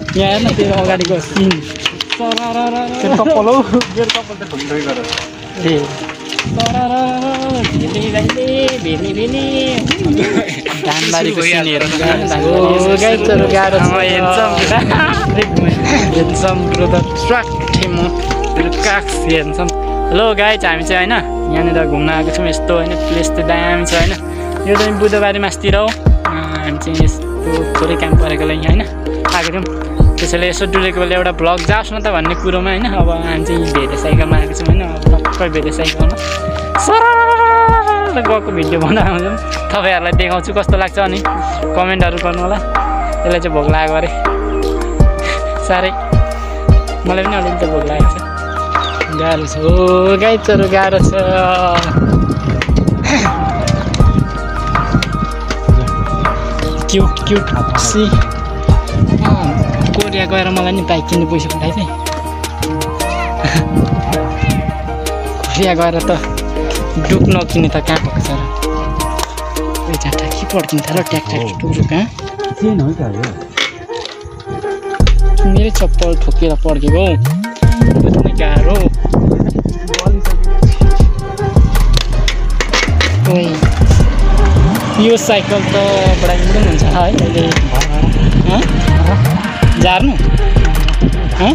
यहाँ हेर्न तेरो अगाडिको सिन मेरो कपाल हौ मेरो कपाल त खुल्दै गर ए भेली भाइले भेली भेली धानबारीको सिन हेर्नु गाह्रो हेन्सम ब्रदर स्वाटे म काक्स हेन्सम हेलो गाइज हामी चाहिँ होइन यहाँनिर घुम्न आएको छौँ यस्तो होइन प्लेस चाहिँ दामी छ होइन यो चाहिँ बुधबारे मासतिर हो हामी चाहिँ यस्तो थोरै काम परेकोलाई होइन आएको थियौँ। त्यसैले यसो डुलेको बेला एउटा भ्लग जाओस् न त भन्ने कुरोमा होइन। अब हामी चाहिँ भेरे साइकलमा आएको छौँ होइन। टक्कै भेरे साइकलमा सर गएको भिडियो बनाउँछौँ तपाईँहरूलाई देखाउँछु कस्तो लाग्छ अनि कमेन्टहरू गर्नु होला यसलाई चाहिँ भोग लागेको अरे। साह्रै। मलाई पनि अलिकति भोग लागेको छ। गाह्रो छ। हो गाइचहरू गाह्रो छ। क्युट क्युट सी कोरिया गएर मलाई नि बाइक किन्ने पैसा पठाइदिए कोरिया गएर त डुक नकिने त कहाँ भएको छ र झाटा के पड्किन्छ र ट्याक टुक कहाँ मेरै चप्पल ठोकेर पड्केको हौ गाह्रो यो साइकल त बडा हुन्छ है अहिले हँ?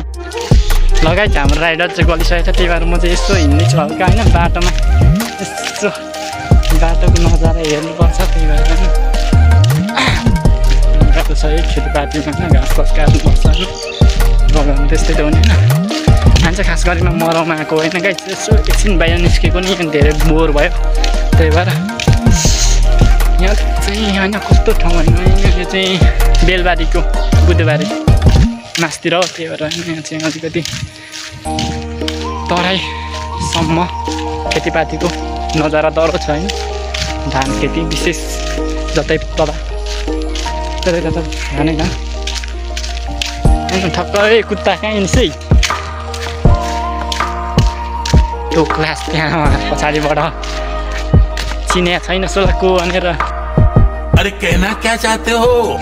लगाइ हाम्रो राइडर चाहिँ गलिसकेको छ त्यही भएर म चाहिँ यसो हिँड्दैछु हल्का होइन? बाटोमा। यसो बाटोको नजारा हेर्नुपर्छ त्यही भएर बाटो छ है खेतीपातीमा होइन? घाँस फस काट्नुपर्छ बगान त्यस्तै त हुने होइन? चाहिँ खास गरिमा मराउमा आएको होइन गाई यसो एकछिन बाहिर निस्केको नि धेरै बोर भयो। त्यही भएर यहाँ चाहिँ होइन कस्तो ठाउँ होइन यो चाहिँ बेलबारीको बुधबारी मासतिर हो त्यही भएर यहाँ चाहिँ अलिकति तराईसम्म खेतीपातीको नजारा डह्रो छ होइन धान खेती विशेष जतै तल त्यतै त्यता धानै धान ठक्कै कुत्ता कहाँ हिँड्छ है त्यहाँ पछाडिबाट चिनिया छैन सोलाको भनेर। अरे कहना क्या चाहते हो?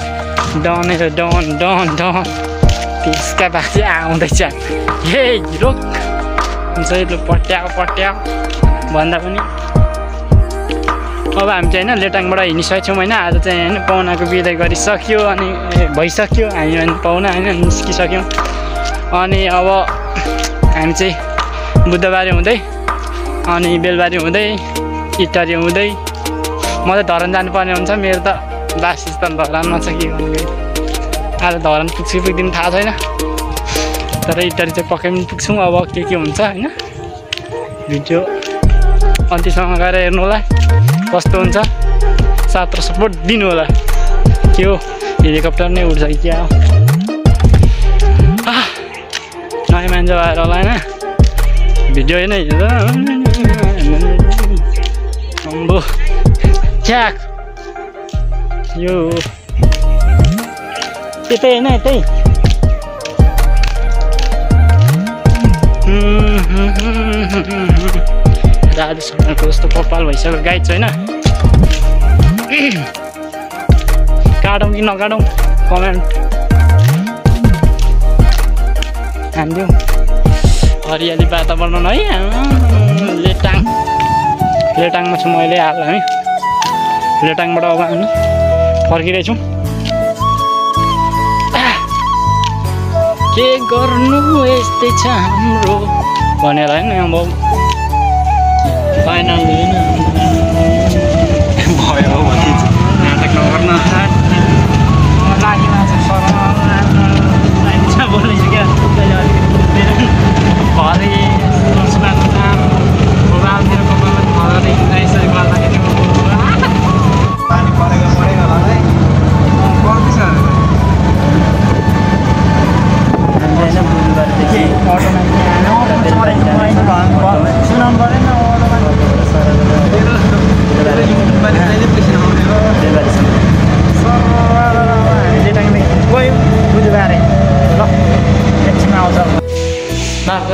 डनेर डन डन डन। त्यसका बाजे आउँदैछ। हे रोक। हुन्छ लु पट्यायो पट्यायो भन्दा पनि। अब हामी चाहिँ होइन लेटाङबाट हिँडिसकेको छौँ होइन। आज चाहिँ होइन पाहुनाको बिदाइ गरिसक्यो अनि भइसक्यो। हामी होइन पाहुना होइन निस्किसक्यौँ। अनि अब हामी चाहिँ बुधबारे हुँदै अनि बेलबारी हुँदै इटारी हुँदै म चाहिँ धरान जानुपर्ने हुन्छ मेरो त वासस्थान धरानमा छ के गर्नु आज धरान पुग्छु पुग्दिनु थाहा छैन। तर इटारी चाहिँ पक्कै पनि पुग्छौँ अब के के हुन्छ होइन? भिडियो। अन्तिसम्म गएर हेर्नु होला कस्तो हुन्छ। साथ र सपोर्ट दिनु होला। के हो? हेलिकप्टर नै उड्छ कि क्या हो? नयाँ मान्छे भएर होला होइन? भिडियो नै अम्बो च्याक यो यतै होइन यतै दाजु समयको जस्तो कपाल भइसक्यो गाइड छैन काटौँ कि नकाटौँ कमेन्ट हानिदिउँ हरियाली वातावरण है लेटाङमा छु मैले हाल हामी लेटाङबाट अब हामी आह, के गर्नु यस्तै छ हाम्रो भनेर होइन अब फाइनल भयो नाटक नगर्न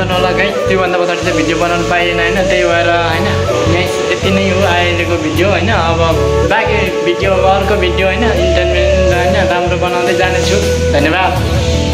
माफ गर्नु होला गाई त्योभन्दा पछाडि चाहिँ भिडियो बनाउनु पाइएन होइन? त्यही भएर होइन? यहीँ यति नै हो अहिलेको भिडियो होइन? अब बाँकी भिडियो अब अर्को भिडियो होइन? इन्टरटेनमेन्ट होइन? राम्रो बनाउँदै जानेछु। धन्यवाद।